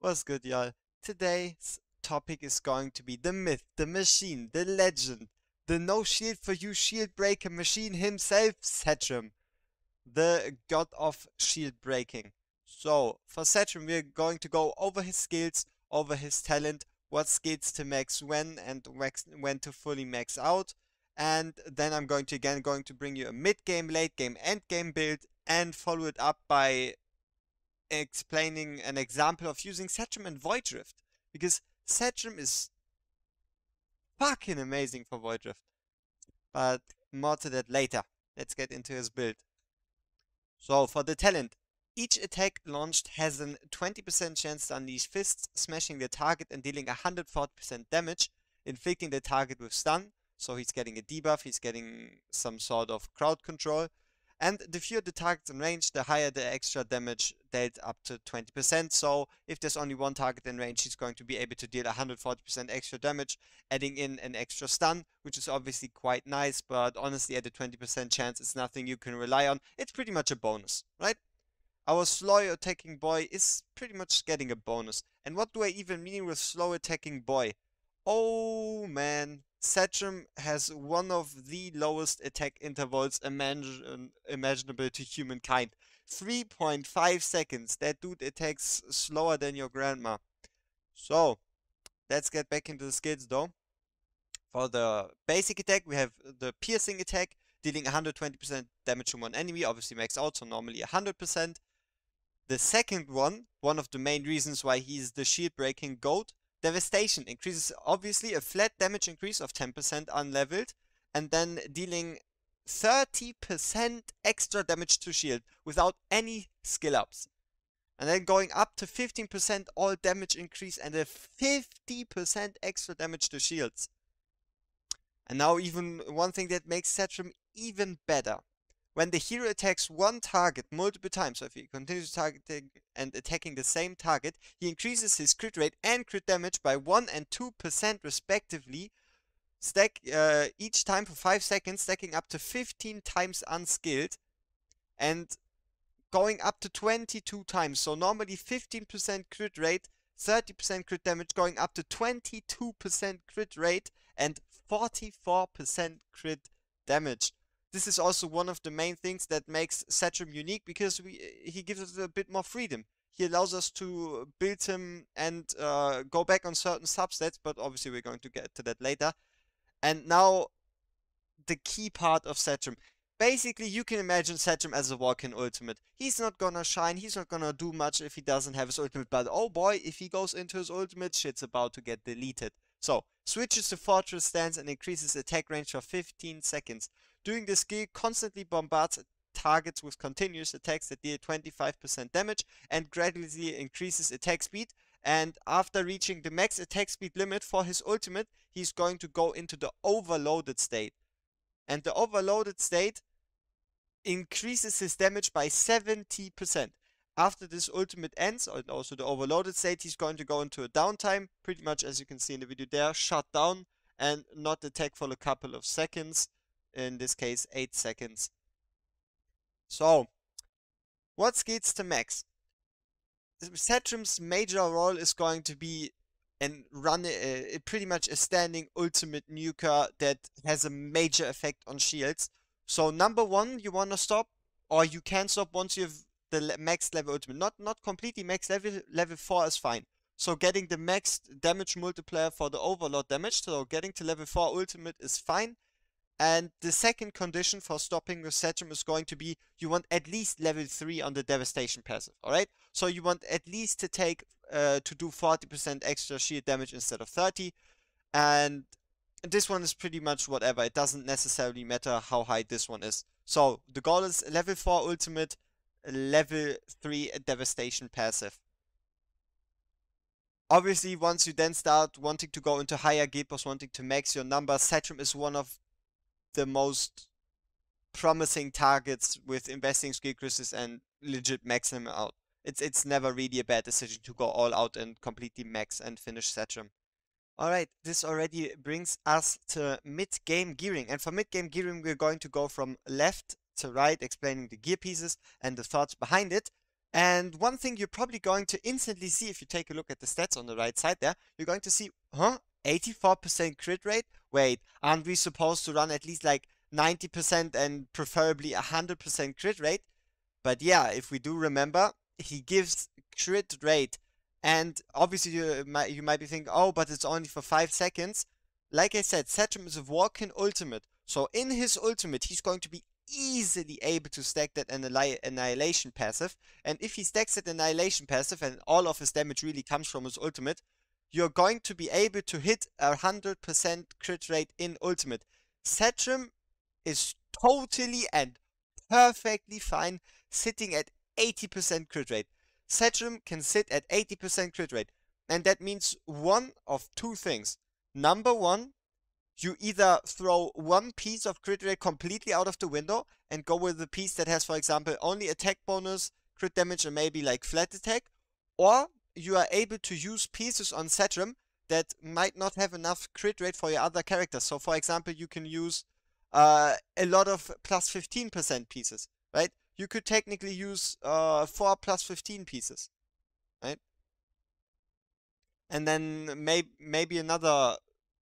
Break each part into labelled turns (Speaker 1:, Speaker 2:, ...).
Speaker 1: What's good, y'all? Today's topic is going to be the myth, the machine, the legend, the no shield for you shield breaker machine himself, Setram, the god of shield breaking. So, for Setram, we're going to go over his skills, over his talent, what skills to max when, and when to fully max out. And then I'm going to again going to bring you a mid game, late game, end game build, and follow it up by explaining an example of using Setram and Voidrift. Because Setram is fucking amazing for Voidrift. But more to that later. Let's get into his build. So for the talent, each attack launched has a 20% chance to unleash fists, smashing the target and dealing 140% damage, inflicting the target with stun. So he's getting a debuff, he's getting some sort of crowd control, and the fewer the targets in range, the higher the extra damage dealt up to 20%. So if there's only one target in range, he's going to be able to deal 140% extra damage, adding in an extra stun, which is obviously quite nice, but honestly at a 20% chance, it's nothing you can rely on. It's pretty much a bonus, right? Our slow attacking boy is pretty much getting a bonus. And what do I even mean with slow attacking boy? Oh man, Setram has one of the lowest attack intervals imagine, imaginable to humankind. 3.5 seconds. That dude attacks slower than your grandma. So, let's get back into the skills though. For the basic attack, we have the piercing attack, dealing 120% damage to one enemy, obviously max out, so normally 100%. The second one, one of the main reasons why he's the shield breaking goat, Devastation increases obviously a flat damage increase of 10% unleveled and then dealing 30% extra damage to shield without any skill ups. And then going up to 15% all damage increase and a 50% extra damage to shields. And now even one thing that makes Setram even better. When the hero attacks one target multiple times, so if he continues targeting and attacking the same target, he increases his crit rate and crit damage by 1 and 2% respectively, stack uh, each time for 5 seconds, stacking up to 15 times unskilled, and going up to 22 times. So normally 15% crit rate, 30% crit damage, going up to 22% crit rate, and 44% crit damage this is also one of the main things that makes Setram unique because we he gives us a bit more freedom. He allows us to build him and uh, go back on certain subsets, but obviously we're going to get to that later. And now, the key part of Setram. Basically, you can imagine Setram as a walk-in ultimate. He's not gonna shine, he's not gonna do much if he doesn't have his ultimate, but oh boy, if he goes into his ultimate, shit's about to get deleted. So, switches to Fortress Stance and increases attack range for 15 seconds. Doing this skill constantly bombards targets with continuous attacks that deal 25% damage and gradually increases attack speed. And after reaching the max attack speed limit for his ultimate, he's going to go into the overloaded state. And the overloaded state increases his damage by 70%. After this ultimate ends, and also the overloaded state, he's going to go into a downtime, pretty much as you can see in the video there, shut down and not attack for a couple of seconds in this case 8 seconds. So, what skills to max? Setram's major role is going to be and run uh, a, a, pretty much a standing ultimate nuker that has a major effect on shields. So number one, you want to stop, or you can stop once you have the max level ultimate. Not not completely max level. Level four is fine. So getting the max damage multiplier for the overload damage. So getting to level four ultimate is fine. And the second condition for stopping with Setram is going to be you want at least level 3 on the Devastation passive, alright? So you want at least to take, uh, to do 40% extra shield damage instead of 30. And this one is pretty much whatever. It doesn't necessarily matter how high this one is. So the goal is level 4 ultimate, level 3 Devastation passive. Obviously, once you then start wanting to go into higher boss, wanting to max your number, Setram is one of the most promising targets with investing skill cruises and legit max them out. It's it's never really a bad decision to go all out and completely max and finish Setram. Alright, this already brings us to mid-game gearing. And for mid-game gearing, we're going to go from left to right, explaining the gear pieces and the thoughts behind it. And one thing you're probably going to instantly see if you take a look at the stats on the right side there, you're going to see, huh, 84% crit rate? Wait, aren't we supposed to run at least like 90% and preferably 100% crit rate? But yeah, if we do remember, he gives crit rate. And obviously you might, you might be thinking, oh, but it's only for 5 seconds. Like I said, Setram is a walk-in ultimate. So in his ultimate, he's going to be easily able to stack that Annihilation passive. And if he stacks that Annihilation passive and all of his damage really comes from his ultimate, you're going to be able to hit a 100% crit rate in ultimate. Setram is totally and perfectly fine sitting at 80% crit rate. Setram can sit at 80% crit rate. And that means one of two things. Number one, you either throw one piece of crit rate completely out of the window and go with a piece that has, for example, only attack bonus, crit damage, and maybe like flat attack, or you are able to use pieces on Setram that might not have enough crit rate for your other characters. So, for example, you can use uh, a lot of plus 15% pieces, right? You could technically use uh, 4 plus 15 pieces, right? And then may maybe another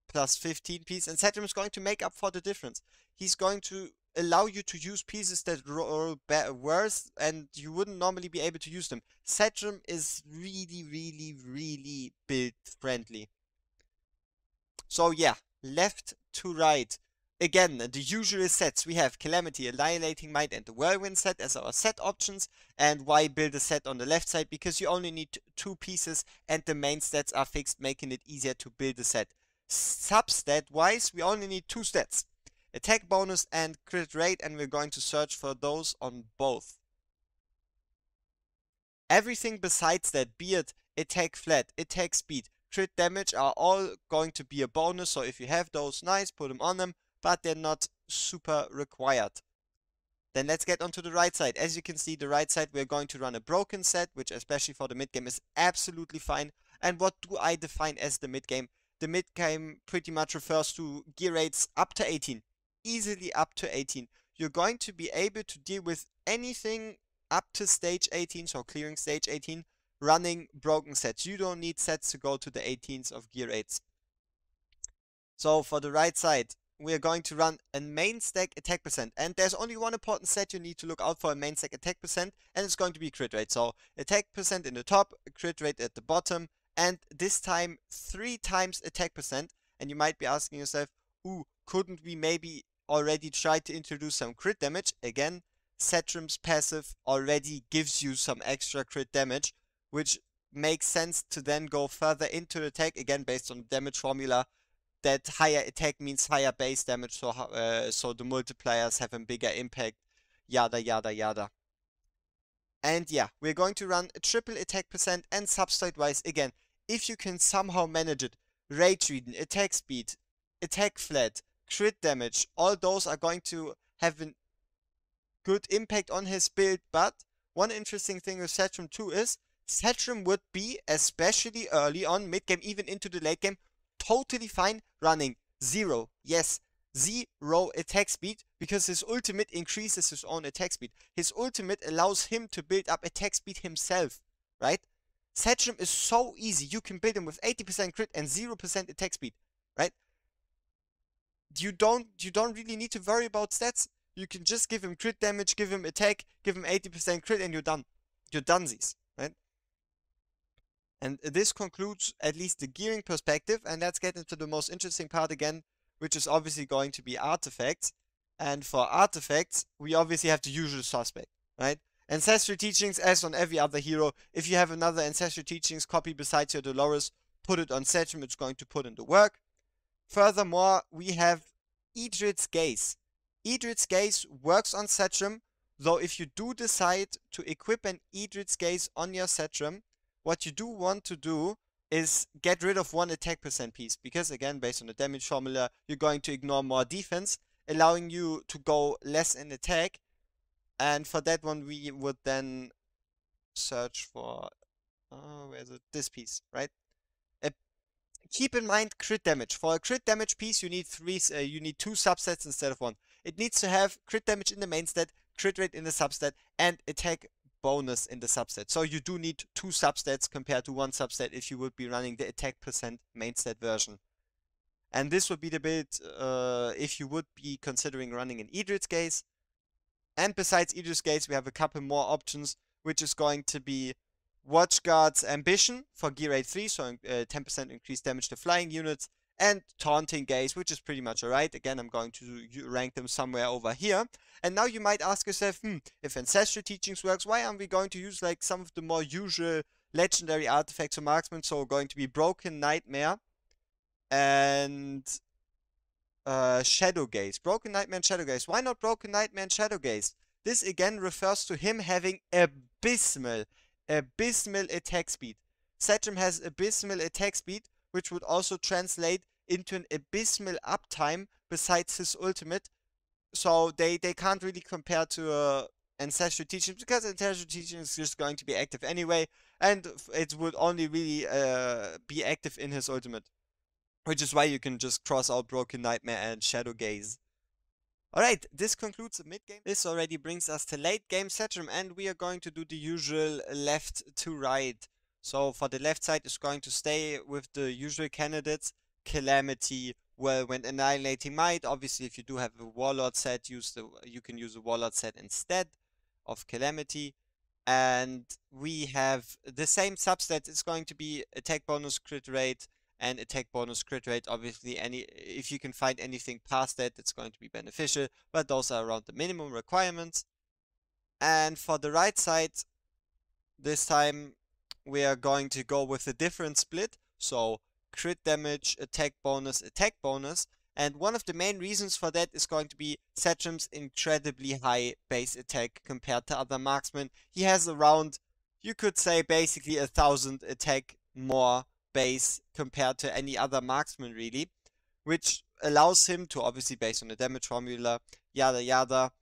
Speaker 1: plus 15 piece, and Setram is going to make up for the difference. He's going to allow you to use pieces that roll worse and you wouldn't normally be able to use them. Setram is really, really, really build friendly. So yeah, left to right. Again, the usual sets we have Calamity, Annihilating Might and the Whirlwind set as our set options. And why build a set on the left side? Because you only need two pieces and the main stats are fixed, making it easier to build a set. Substat wise, we only need two stats attack bonus and crit rate and we're going to search for those on both. Everything besides that, be it attack flat, attack speed, crit damage are all going to be a bonus so if you have those, nice, put them on them, but they're not super required. Then let's get onto the right side. As you can see, the right side, we're going to run a broken set, which especially for the mid game is absolutely fine. And what do I define as the mid game? The mid game pretty much refers to gear rates up to 18 easily up to 18. You're going to be able to deal with anything up to stage 18, so clearing stage 18, running broken sets. You don't need sets to go to the 18s of gear 8s. So for the right side, we're going to run a main stack attack percent. And there's only one important set you need to look out for a main stack attack percent, and it's going to be crit rate. So attack percent in the top, crit rate at the bottom, and this time three times attack percent. And you might be asking yourself, ooh, couldn't we maybe already tried to introduce some crit damage. Again, Setram's passive already gives you some extra crit damage, which makes sense to then go further into the attack, again based on the damage formula, that higher attack means higher base damage, so, uh, so the multipliers have a bigger impact, yada yada yada. And yeah, we're going to run a triple attack percent and substat wise again. If you can somehow manage it, rage reading, attack speed, attack flat, crit damage. All those are going to have a good impact on his build, but one interesting thing with Setram 2 is Setram would be, especially early on, mid-game, even into the late game, totally fine running zero, yes, zero attack speed because his ultimate increases his own attack speed. His ultimate allows him to build up attack speed himself, right? Setram is so easy. You can build him with 80% crit and 0% attack speed, right? You don't you don't really need to worry about stats. You can just give him crit damage, give him attack, give him 80% crit, and you're done. You're donesies, right? And this concludes at least the gearing perspective, and let's get into the most interesting part again, which is obviously going to be artifacts. And for artifacts, we obviously have the usual suspect, right? Ancestral teachings, as on every other hero, if you have another ancestral teachings copy besides your Dolores, put it on Setram, it's going to put in the work. Furthermore, we have Edred's Gaze. Edred's Gaze works on Setram, though if you do decide to equip an Edred's Gaze on your Setram, what you do want to do is get rid of one attack percent piece, because again, based on the damage formula, you're going to ignore more defense, allowing you to go less in attack, and for that one we would then search for, oh, where's it? This piece, right? Keep in mind crit damage. For a crit damage piece, you need three. Uh, you need two subsets instead of one. It needs to have crit damage in the main stat, crit rate in the substat, and attack bonus in the subset. So you do need two substats compared to one substat if you would be running the attack percent main stat version. And this would be the build uh, if you would be considering running an Idris Gaze. And besides Idris Gaze, we have a couple more options, which is going to be Watchguard's Ambition for Gear 8 3, so 10% uh, increased damage to flying units, and Taunting Gaze, which is pretty much alright. Again, I'm going to rank them somewhere over here. And now you might ask yourself, hmm, if Ancestral Teachings works, why aren't we going to use like some of the more usual legendary artifacts or marksmen? So going to be Broken Nightmare and uh, Shadow Gaze. Broken Nightmare and Shadow Gaze. Why not Broken Nightmare and Shadow Gaze? This again refers to him having abysmal, abysmal attack speed. Setram has abysmal attack speed, which would also translate into an abysmal uptime besides his ultimate. So they, they can't really compare to uh, Ancestral Teaching because Ancestral Teaching is just going to be active anyway, and it would only really uh, be active in his ultimate. Which is why you can just cross out Broken Nightmare and Shadow Gaze. Alright, this concludes the mid-game. This already brings us to late game Setram and we are going to do the usual left to right. So for the left side is going to stay with the usual candidates. Calamity, Whirlwind Annihilating Might. Obviously if you do have a Warlord set, use the you can use a Warlord set instead of Calamity. And we have the same substats. It's going to be attack bonus, crit rate, and attack bonus crit rate obviously any if you can find anything past that it's going to be beneficial but those are around the minimum requirements and for the right side this time we are going to go with a different split. So crit damage, attack bonus, attack bonus. And one of the main reasons for that is going to be Setram's incredibly high base attack compared to other marksmen. He has around, you could say, basically a thousand attack more base compared to any other marksman, really. Which allows him to, obviously based on the damage formula, yada yada,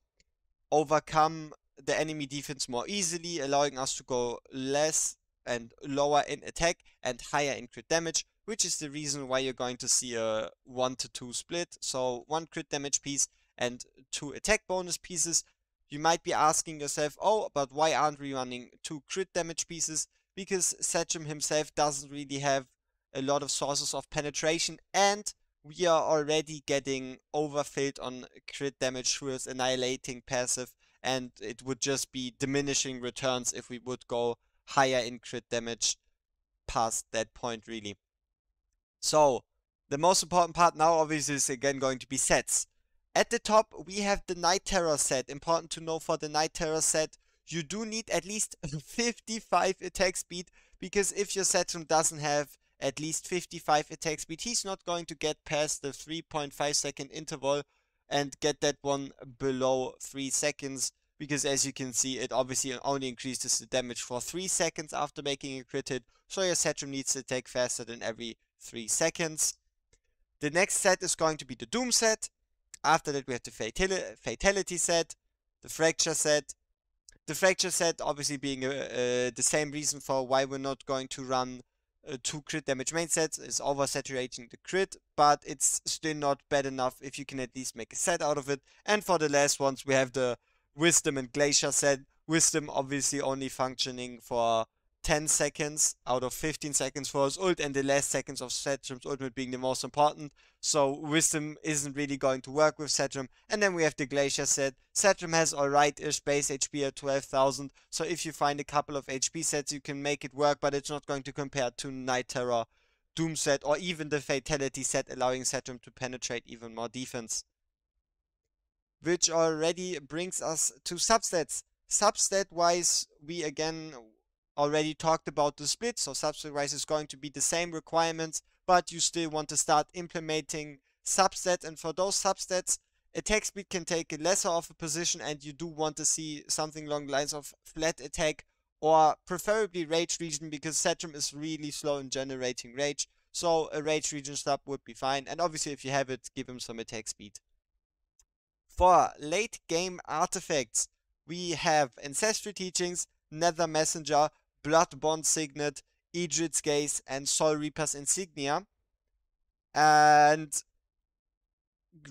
Speaker 1: overcome the enemy defense more easily, allowing us to go less and lower in attack and higher in crit damage, which is the reason why you're going to see a 1 to 2 split. So 1 crit damage piece and 2 attack bonus pieces. You might be asking yourself, oh, but why aren't we running 2 crit damage pieces? Because Setram himself doesn't really have a lot of sources of penetration and we are already getting overfilled on crit damage through his annihilating passive and it would just be diminishing returns if we would go higher in crit damage past that point really. So the most important part now obviously is again going to be sets. At the top we have the Night Terror set. Important to know for the Night Terror set you do need at least 55 attack speed because if your Setram doesn't have at least 55 attack speed he's not going to get past the 3.5 second interval and get that one below 3 seconds because as you can see it obviously only increases the damage for 3 seconds after making a crit hit, so your Setram needs to attack faster than every 3 seconds. The next set is going to be the Doom set, after that we have the Fatali Fatality set, the Fracture set, the Fracture set obviously being uh, uh, the same reason for why we're not going to run uh, two crit damage main sets is oversaturating the crit, but it's still not bad enough if you can at least make a set out of it. And for the last ones, we have the Wisdom and Glacier set. Wisdom obviously only functioning for 10 seconds out of 15 seconds for his ult and the last seconds of Setram's ultimate being the most important. So Wisdom isn't really going to work with Setram. And then we have the Glacier set. Setram has alright-ish base HP at 12,000. So if you find a couple of HP sets you can make it work but it's not going to compare to Night Terror, Doom set or even the Fatality set allowing Setram to penetrate even more defense which already brings us to substats. Substat wise, we again already talked about the split, so wise is going to be the same requirements, but you still want to start implementing substats, and for those subsets, attack speed can take a lesser of a position, and you do want to see something along the lines of flat attack or preferably rage regen because Setram is really slow in generating rage. So a rage regen sub would be fine, and obviously if you have it, give him some attack speed. For late game artifacts, we have Ancestral Teachings, Nether Messenger, Blood Bond Signet, Idris Gaze, and Soul Reaper's Insignia. And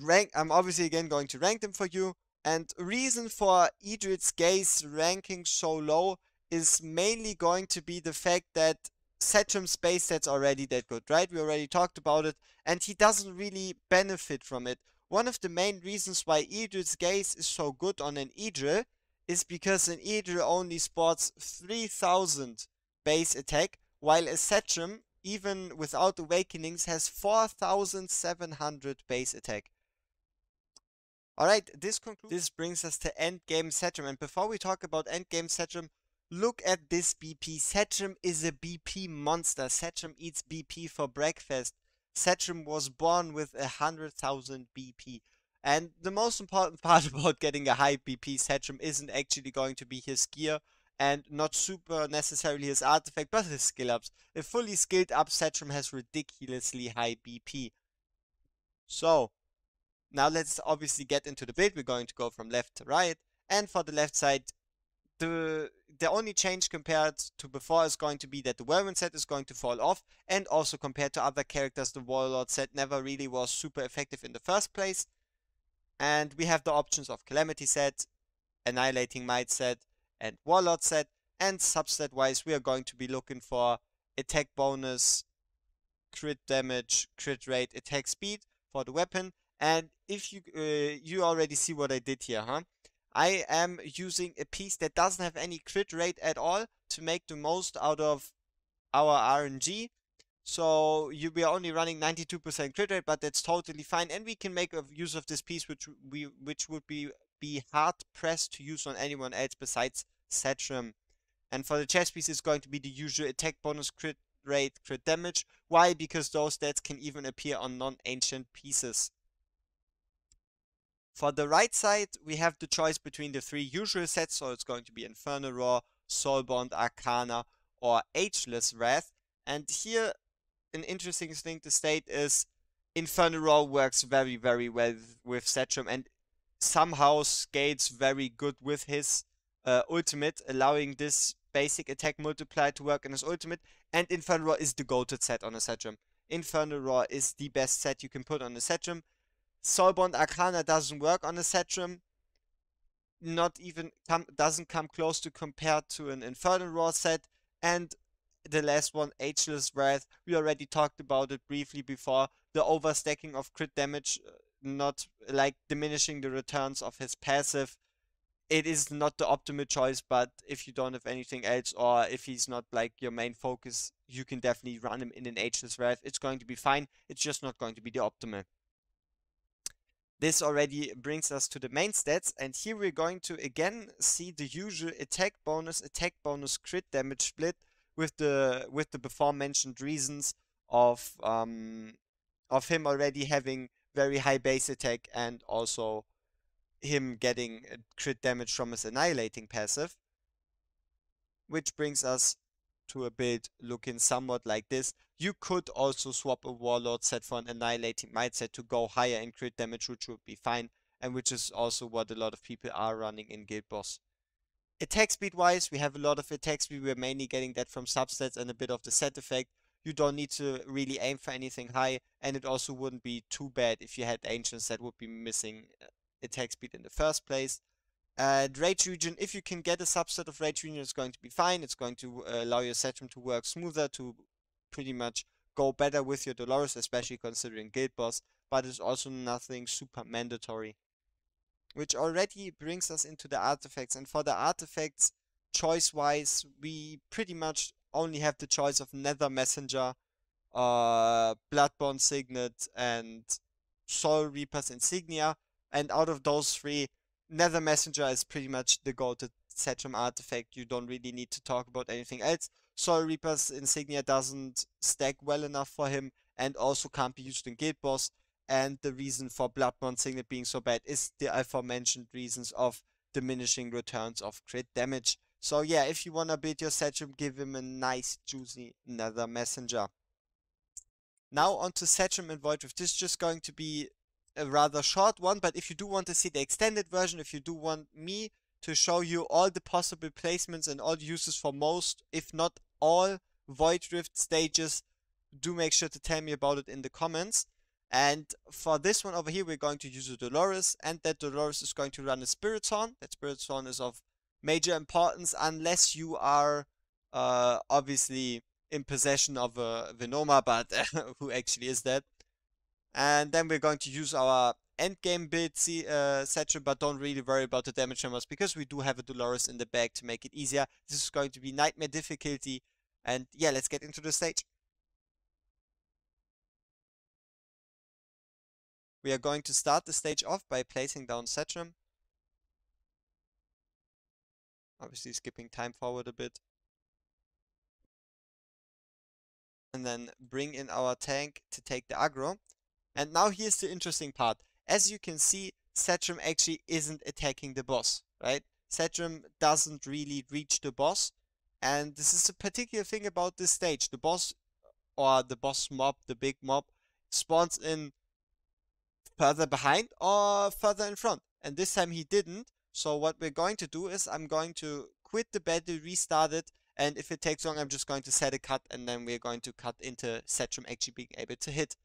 Speaker 1: rank, I'm obviously again going to rank them for you. And reason for Idrit's Gaze ranking so low is mainly going to be the fact that Setram's base set's already that good, right? We already talked about it, and he doesn't really benefit from it. One of the main reasons why Idrit's Gaze is so good on an Idril is because an Idril only sports 3000 base attack, while a Setram, even without awakenings, has 4700 base attack. Alright, this concludes. This brings us to endgame Setram. And before we talk about endgame Setram, look at this BP. Setram is a BP monster. Setram eats BP for breakfast. Setram was born with a hundred thousand BP. And the most important part about getting a high BP Setram isn't actually going to be his gear and not super necessarily his artifact, but his skill ups. A fully skilled up Setram has ridiculously high BP. So, now let's obviously get into the build. We're going to go from left to right. And for the left side, the the only change compared to before is going to be that the Whirlwind set is going to fall off. And also compared to other characters, the Warlord set never really was super effective in the first place. And we have the options of Calamity set, Annihilating Might set, and Warlord set. And subset wise, we are going to be looking for attack bonus, crit damage, crit rate, attack speed for the weapon, and if you uh, you already see what I did here, huh? I am using a piece that doesn't have any crit rate at all to make the most out of our RNG. So you we are only running 92% crit rate, but that's totally fine. And we can make a use of this piece, which we which would be be hard pressed to use on anyone else besides Setram. And for the chest piece, it's going to be the usual attack bonus, crit rate, crit damage. Why? Because those stats can even appear on non-ancient pieces. For the right side, we have the choice between the three usual sets, so it's going to be Infernal Roar, Soulbound Arcana, or Ageless Wrath. And here, an interesting thing to state is Infernal works very, very well with Setram and somehow scales very good with his uh, ultimate, allowing this basic attack multiplier to work in his ultimate. And Infernal is the goated set on a Setram. Infernal is the best set you can put on a Setram. Soulbound Arcana doesn't work on a Setram. Not even come doesn't come close to compared to an Infernal set. And the last one, Ageless Wrath, we already talked about it briefly before. The overstacking of crit damage, uh, not like diminishing the returns of his passive. It is not the optimal choice, but if you don't have anything else, or if he's not like your main focus, you can definitely run him in an Ageless Wrath. It's going to be fine. It's just not going to be the optimal. This already brings us to the main stats and here we're going to again see the usual attack bonus, attack bonus crit damage split with the with the before mentioned reasons of um, of him already having very high base attack and also him getting crit damage from his annihilating passive. Which brings us to a build looking somewhat like this. You could also swap a Warlord set for an Annihilating Might set to go higher in crit damage, which would be fine, and which is also what a lot of people are running in Guild Boss. Attack speed wise, we have a lot of attack speed, we're mainly getting that from subsets and a bit of the set effect. You don't need to really aim for anything high, and it also wouldn't be too bad if you had Ancients that would be missing uh, attack speed in the first place. And Rage Regen, if you can get a subset of Rage Regen, it's going to be fine. It's going to uh, allow your Setram to work smoother, to pretty much go better with your Dolores, especially considering Guild Boss, but it's also nothing super mandatory. Which already brings us into the artifacts, and for the artifacts, choice-wise, we pretty much only have the choice of Nether Messenger, uh, Bloodborne Signet, and Soul Reaper's Insignia, and out of those three, Nether Messenger is pretty much the go-to Setram artifact. You don't really need to talk about anything else. Soul Reaper's Insignia doesn't stack well enough for him and also can't be used in Guild Boss. And the reason for Bloodborne Signet being so bad is the aforementioned reasons of diminishing returns of crit damage. So yeah, if you wanna build your Setram, give him a nice juicy Nether Messenger. Now onto Setram and Voidrift. This is just going to be a rather short one, but if you do want to see the extended version, if you do want me to show you all the possible placements and all uses for most, if not all, Void Rift stages, do make sure to tell me about it in the comments. And for this one over here, we're going to use a Dolores, and that Dolores is going to run a Spiritomb. That Spiritomb is of major importance unless you are uh, obviously in possession of a Venoma, but who actually is that? And then we're going to use our endgame build uh, Setchum, but don't really worry about the damage numbers because we do have a Dolores in the bag to make it easier. This is going to be nightmare difficulty. And yeah, let's get into the stage. We are going to start the stage off by placing down Setchum. Obviously skipping time forward a bit. And then bring in our tank to take the aggro. And now here's the interesting part. As you can see, Setchum actually isn't attacking the boss, right? Setchum doesn't really reach the boss. And this is a particular thing about this stage. The boss, or the boss mob, the big mob, spawns in further behind or further in front. And this time he didn't. So what we're going to do is I'm going to quit the battle, restart it, and if it takes long, I'm just going to set a cut, and then we're going to cut into Setchum actually being able to hit.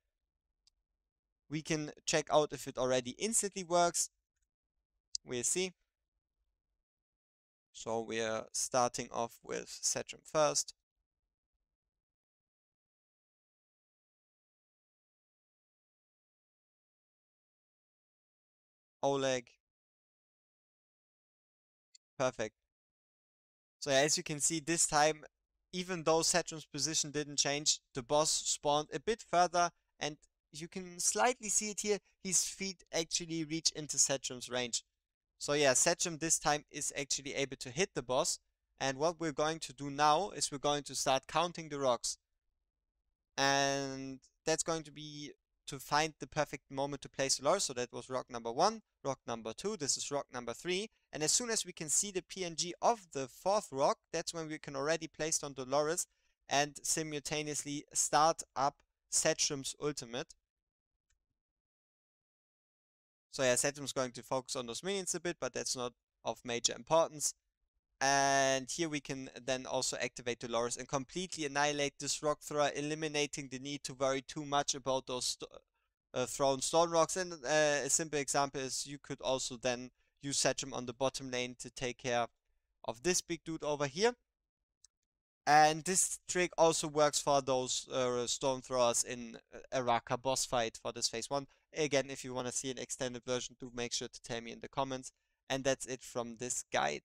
Speaker 1: We can check out if it already instantly works. We'll see. So we're starting off with Setchum first. Oleg. Perfect. So as you can see this time, even though Setchum's position didn't change, the boss spawned a bit further and you can slightly see it here, his feet actually reach into Setchum's range. So yeah, Setchum this time is actually able to hit the boss. And what we're going to do now is we're going to start counting the rocks. And that's going to be to find the perfect moment to place Dolores. So that was rock number one, rock number two, this is rock number three. And as soon as we can see the PNG of the fourth rock, that's when we can already place on Dolores and simultaneously start up Setchum's ultimate. So yeah, Setchum's going to focus on those minions a bit, but that's not of major importance. And here we can then also activate Dolores and completely annihilate this rock thrower, eliminating the need to worry too much about those uh, thrown stone rocks. And uh, a simple example is you could also then use Setchum on the bottom lane to take care of this big dude over here. And this trick also works for those uh, stone throwers in Araka boss fight for this phase 1. Again, if you want to see an extended version, do make sure to tell me in the comments. And that's it from this guide.